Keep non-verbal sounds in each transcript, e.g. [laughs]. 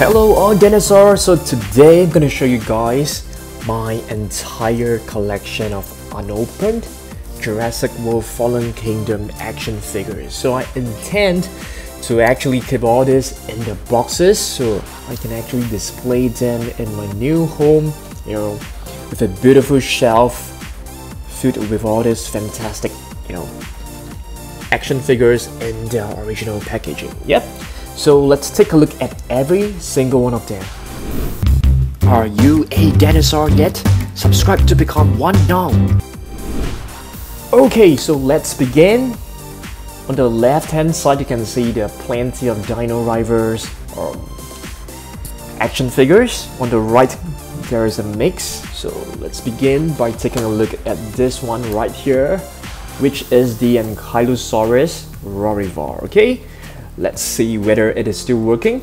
Hello all dinosaurs! So today I'm gonna show you guys my entire collection of unopened Jurassic World Fallen Kingdom action figures. So I intend to actually keep all this in the boxes so I can actually display them in my new home, you know, with a beautiful shelf filled with all this fantastic, you know, action figures in their original packaging. Yep. So let's take a look at every single one of them. Are you a dinosaur yet? Subscribe to become one now. Okay, so let's begin. On the left hand side you can see there are plenty of Dino Rivals um, action figures. On the right there is a mix. So let's begin by taking a look at this one right here, which is the Ankylosaurus Roarivore. Okay, let's see whether it is still working.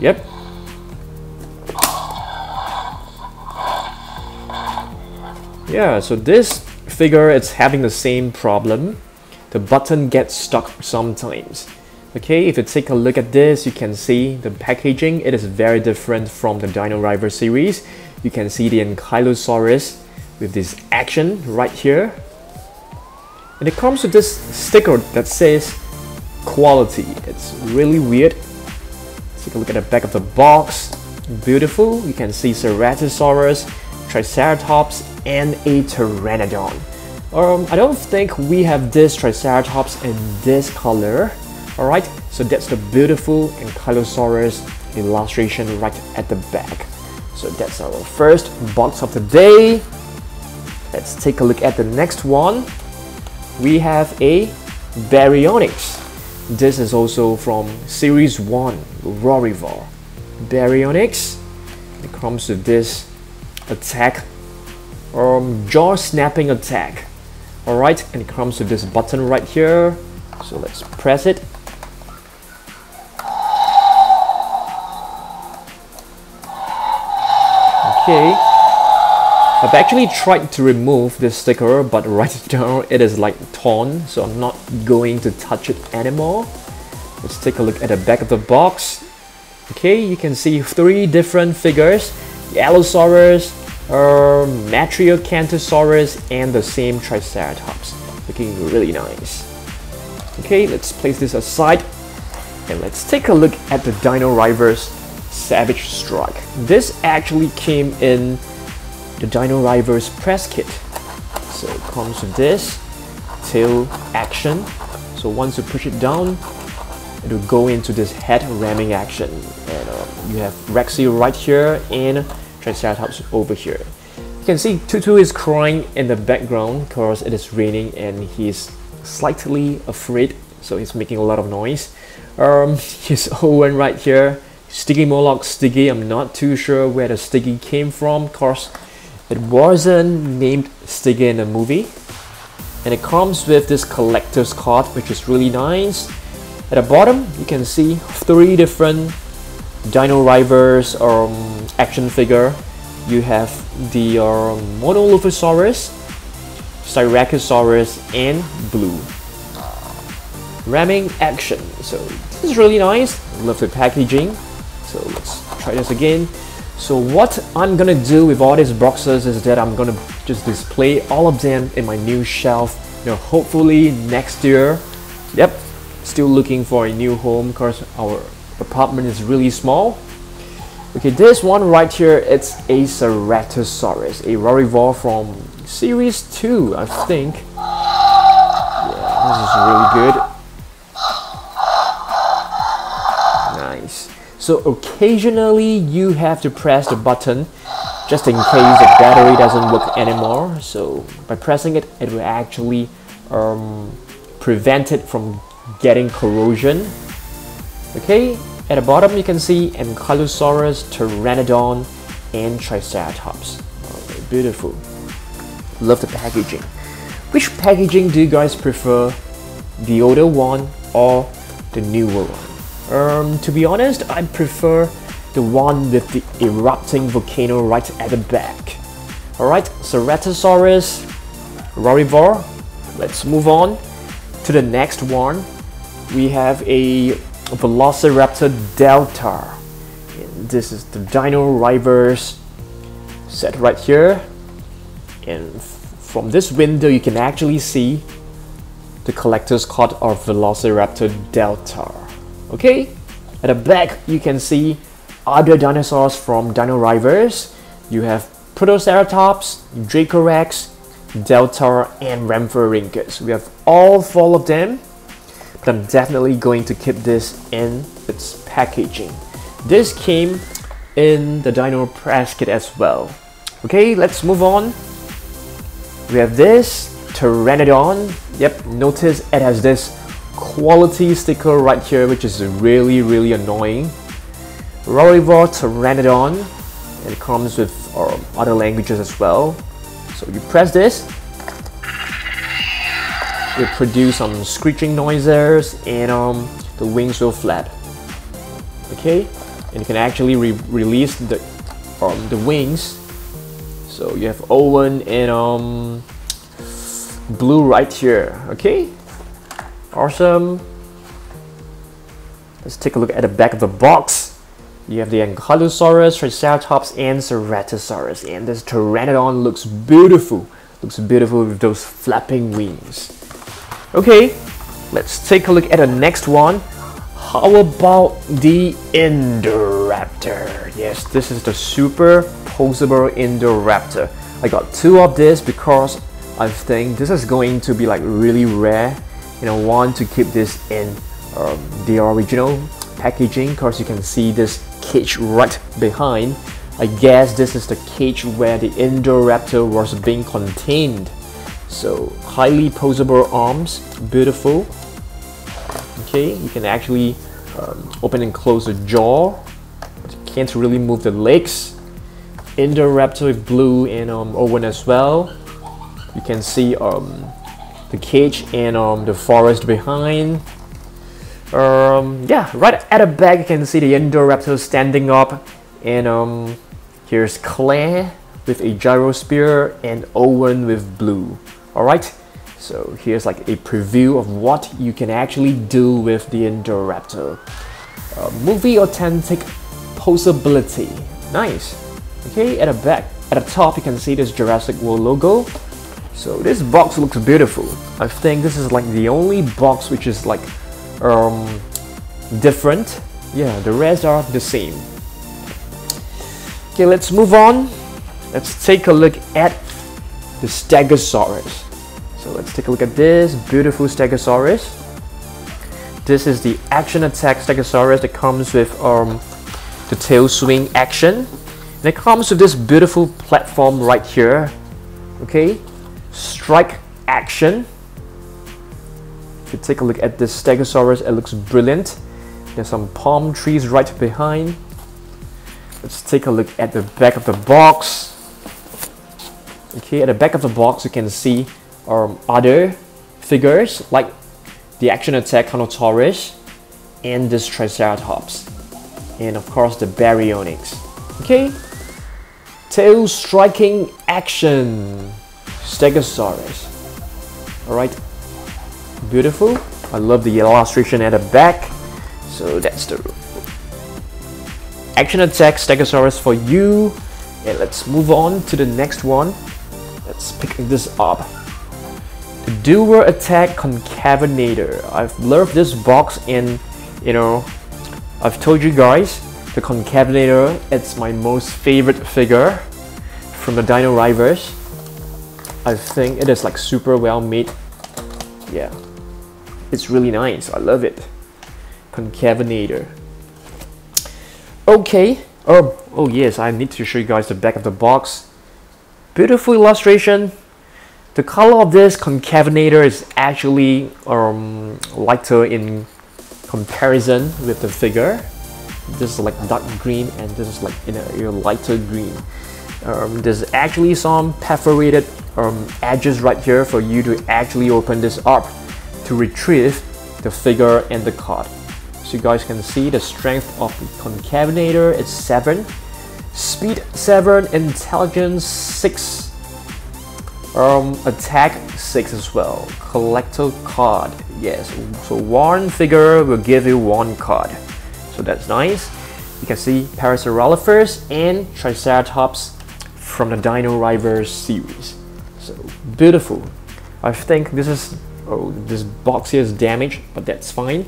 Yep. Yeah, so this figure it's having the same problem. The button gets stuck sometimes. Okay, if you take a look at this, you can see the packaging. It is very different from the Dino Rival series. You can see the Ankylosaurus with this action right here. And it comes with this sticker that says quality. It's really weird. Take a look at the back of the box. Beautiful. You can see Ceratosaurus, Triceratops, and a Pteranodon. Um, I don't think we have this Triceratops in this color. Alright, so that's the beautiful Ankylosaurus illustration right at the back. So that's our first box of the day. Let's take a look at the next one. We have a Baryonyx. This is also from Series 1, Roarivore. Baryonyx. It comes with this attack, um, jaw snapping attack. Alright, and it comes with this button right here. So let's press it Okay. I've actually tried to remove this sticker, but right [laughs] now it is like torn, so I'm not going to touch it anymore. Let's take a look at the back of the box. Okay, you can see three different figures. Allosaurus, uh, Metriacanthosaurus, and the same Triceratops. Looking really nice. Okay, let's place this aside. And let's take a look at the Dino Rivals Savage Strike. This actually came in the Dino Rivals press kit. So it comes with this tail action. So once you push it down, it will go into this head ramming action. And uh, you have Rexy right here and Triceratops over here. You can see Tutu is crying in the background because it is raining and he's slightly afraid, so he's making a lot of noise. Um, [laughs] here's Owen right here Stygimoloch, Stygi, I'm not too sure where the Stygi came from, cause it wasn't named Stygi in the movie. And it comes with this collector's card, which is really nice. At the bottom, you can see three different Dino Rivals um, action figure. You have the um, Monolophosaurus, Styracosaurus, and Blue. Ramming action. So this is really nice. Love the packaging. So let's try this again. So what I'm gonna do with all these boxes is that I'm gonna just display all of them in my new shelf. You know, hopefully next year. Yep, still looking for a new home because our apartment is really small. Okay, this one right here, it's a Ceratosaurus, a Roarivore from Series 2, I think. Yeah, this is really good. So occasionally you have to press the button just in case the battery doesn't work anymore. So by pressing it, it will actually um, prevent it from getting corrosion. Okay, at the bottom you can see Ankylosaurus, Pteranodon, and Triceratops. Okay, beautiful. Love the packaging. Which packaging do you guys prefer? The older one or the newer one? Um, to be honest, I prefer the one with the erupting volcano right at the back. Alright, Ceratosaurus, Roarivore. Let's move on to the next one. We have a Velociraptor Delta. And this is the Dino Rivals set right here. And from this window, you can actually see the collector's card of Velociraptor Delta. Okay, at the back, you can see other dinosaurs from Dino Rivals. You have Protoceratops, Dracorex, Delta, and Rhamphorhynchus. We have all four of them, but I'm definitely going to keep this in its packaging. This came in the Dino press kit as well. Okay, let's move on. We have this Pteranodon. Yep, notice it has this quality sticker right here, which is really, really annoying. Roarivore Pteranodon. And it comes with um, other languages as well. So you press this, it produce some screeching noises and um, the wings will flap. Okay, and you can actually re release the um, the wings. So you have Owen and um, Blue right here. Okay, awesome. Let's take a look at the back of the box. You have the Ankylosaurus, Triceratops, and Ceratosaurus. And this Pteranodon looks beautiful. Looks beautiful with those flapping wings. Okay, let's take a look at the next one. How about the Indoraptor? Yes, this is the super posable Indoraptor. I got two of this because I think this is going to be like really rare and I want to keep this in um, the original packaging because you can see this cage right behind. I guess this is the cage where the Indoraptor was being contained. So highly posable arms, beautiful. Okay, you can actually um, open and close the jaw. Can't really move the legs. Indoraptor blue and um, Owen as well. You can see um, the cage and um, the forest behind. Um, yeah, right at the back you can see the Indoraptor standing up and um, here's Claire with a Gyrosphere and Owen with blue. Alright, so here's like a preview of what you can actually do with the Indoraptor. Uh, movie authentic posability. Nice. Okay, at the back, at the top you can see this Jurassic World logo. So this box looks beautiful. I think this is like the only box which is like um, different. Yeah, the rest are the same. Okay, let's move on. Let's take a look at the Stegosaurus. So let's take a look at this beautiful Stegosaurus. This is the action attack Stegosaurus that comes with um, the tail swing action. And it comes with this beautiful platform right here. Okay, strike action If you take a look at this Stegosaurus, it looks brilliant. There's some palm trees right behind. Let's take a look at the back of the box. Okay, at the back of the box you can see um, other figures like the Action Attack Carnotaurus and this Triceratops. And of course the Baryonyx. Okay, tail striking action Stegosaurus. Alright, beautiful. I love the illustration at the back. So that's the action attack Stegosaurus for you. And let's move on to the next one. Let's pick this up. The Attack Concavenator. I've loved this box and you know, I've told you guys the Concavenator, it's my most favorite figure from the Dino Rivals. I think it is like super well made. Yeah, it's really nice. I love it. Concavenator. Okay. Oh, oh yes, I need to show you guys the back of the box. Beautiful illustration. The color of this concavenator is actually um, lighter in comparison with the figure. This is like dark green and this is like in a, a lighter green. Um, there's actually some perforated um, edges right here for you to actually open this up to retrieve the figure and the card. So you guys can see the strength of the concavenator is 7, speed 7, intelligence 6, Um, attack 6 as well. Collector card. Yes, so one figure will give you one card. So that's nice. You can see Parasaurolophus and Triceratops from the Dino Rivals series. Beautiful. I think this is oh this box here is damaged, but that's fine.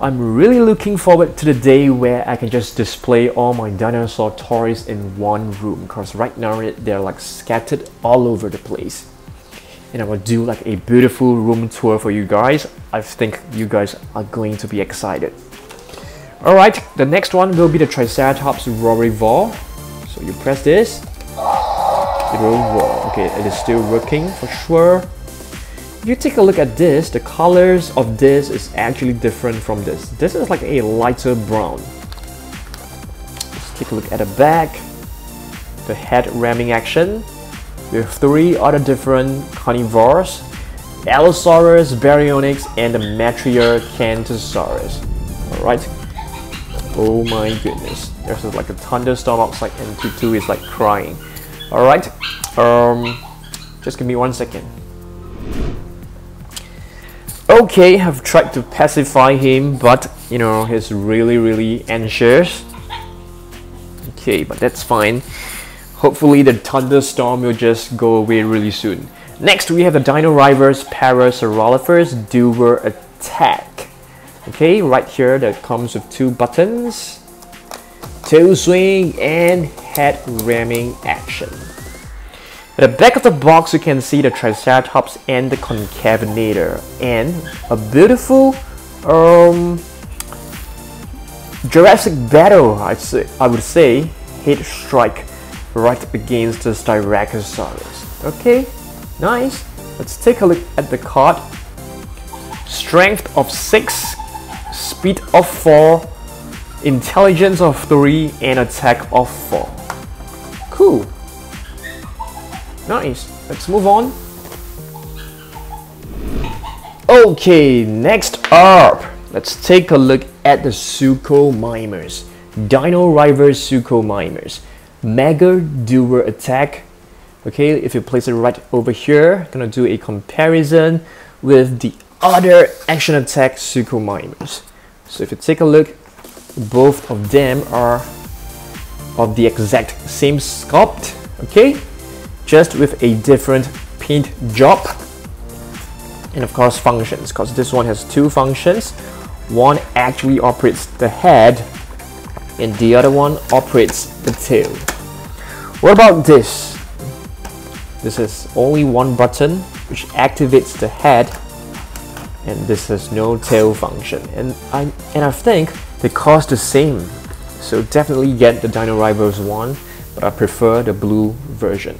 I'm really looking forward to the day where I can just display all my dinosaur toys in one room because right now they're like scattered all over the place. And I will do like a beautiful room tour for you guys. I think you guys are going to be excited. Alright, the next one will be the Triceratops Rory Roarivore. So you press this, it will roar. Okay, it is still working for sure. If you take a look at this, the colors of this is actually different from this. This is like a lighter brown. Let's take a look at the back. The head ramming action. We have three other different carnivores. Allosaurus, Baryonyx, and the Metriacanthosaurus. Alright. Oh my goodness. There's like a thunderstorm outside and Tutu is like crying. Alright. Um just give me one second. Okay, I've tried to pacify him, but you know, he's really, really anxious. Okay, but that's fine. Hopefully the thunderstorm will just go away really soon. Next, we have the Dino Rivals Parasaurolophus Dual Attack. Okay, right here that comes with two buttons. Tail swing and head ramming action. At the back of the box, you can see the Triceratops and the Concavenator, and a beautiful um, Jurassic Battle, I'd say, I would say, hit strike right against the Styracosaurus. Okay, nice. Let's take a look at the card. Strength of 6, speed of 4, intelligence of 3, and attack of 4. Cool. Nice. Let's move on. Okay, next up, let's take a look at the Suchomimus. Dino River Rivals Suchomimus. Mega Dual Attack. Okay, if you place it right over here, gonna do a comparison with the other action attack Suchomimus. So if you take a look, both of them are of the exact same sculpt. Okay, just with a different paint job. And of course functions because this one has two functions. One actually operates the head and the other one operates the tail. What about this? This is only one button which activates the head and this has no tail function. And I and I think they cost the same so definitely get the Dino Rivals one but I prefer the blue version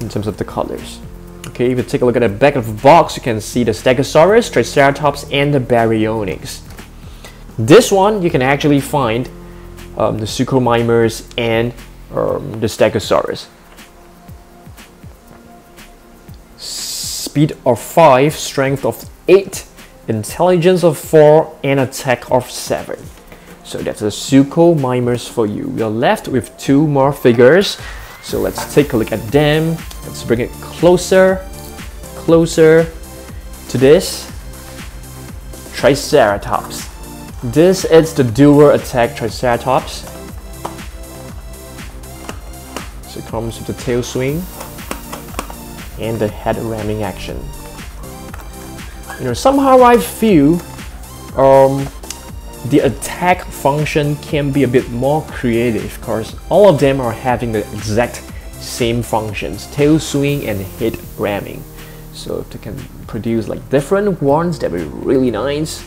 in terms of the colors. Okay, if you take a look at the back of the box, you can see the Stegosaurus, Triceratops, and the Baryonyx. This one, you can actually find um, the Suchomimus and um, the Stegosaurus. Speed of 5, strength of 8, intelligence of 4, and attack of 7. So that's the a Mimers for you. We are left with two more figures. So let's take a look at them. Let's bring it closer, closer to this. Triceratops. This is the dual attack Triceratops. So it comes with the tail swing and the head ramming action. You know, somehow I feel um, the attack function can be a bit more creative because all of them are having the exact same functions tail swing and head ramming. So if they can produce like different ones that would be really nice.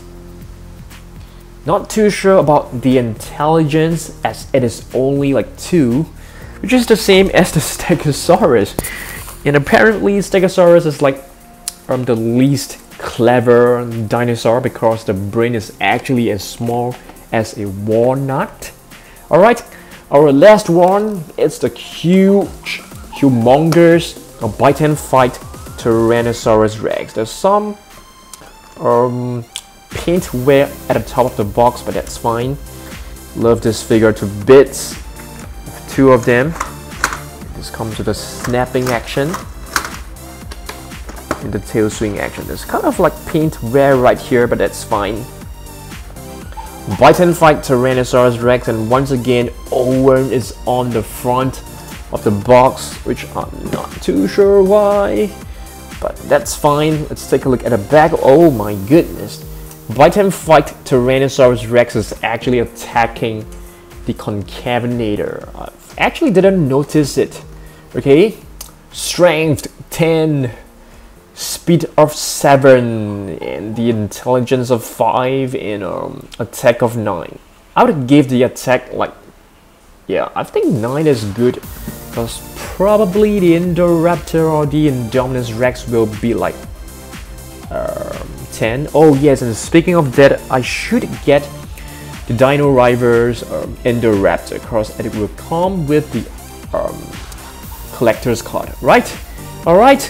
Not too sure about the intelligence as it is only like two which is the same as the [laughs] stegosaurus. And apparently stegosaurus is like um, the least clever dinosaur because the brain is actually as small as a walnut. Alright, our last one is the huge, humongous, bite and fight Tyrannosaurus Rex. There's some um, paint wear at the top of the box, but that's fine. Love this figure to bits. Two of them. This comes with a snapping action and the tail swing action. There's kind of like paint wear right here, but that's fine. Bite and fight Tyrannosaurus Rex, and once again, Owen is on the front of the box, which I'm not too sure why, but that's fine. Let's take a look at the back. Oh my goodness. Bite and fight Tyrannosaurus Rex is actually attacking the concavenator. I actually didn't notice it. Okay, strength 10, speed of 7, and the intelligence of 5, and um, attack of 9. I would give the attack like, yeah, I think 9 is good because probably the Indoraptor or the Indominus Rex will be like um, 10. Oh yes, and speaking of that, I should get the Dino Rivals um, Indoraptor because it will come with the um, collector's card, right? Alright.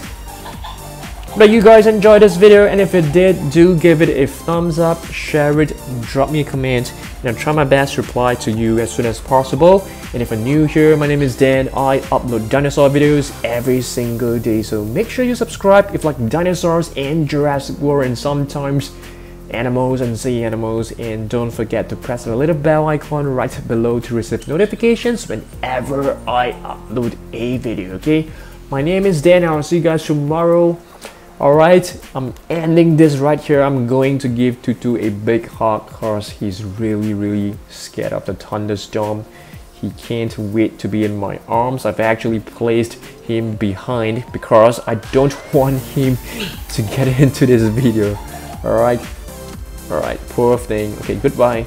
But you guys enjoyed this video and if you did, do give it a thumbs up, share it, drop me a comment, and I'll try my best to reply to you as soon as possible. And if you're new here, my name is Dan. I upload dinosaur videos every single day, so make sure you subscribe if you like dinosaurs and Jurassic World and sometimes animals and sea animals and don't forget to press the little bell icon right below to receive notifications whenever I upload a video okay my name is Dan I'll see you guys tomorrow alright I'm ending this right here. I'm going to give Tutu a big hug cause he's really really scared of the thunderstorm he can't wait to be in my arms. I've actually placed him behind because I don't [laughs] want him to get [laughs] into this video. Alright. Alright, poor thing. Okay, goodbye.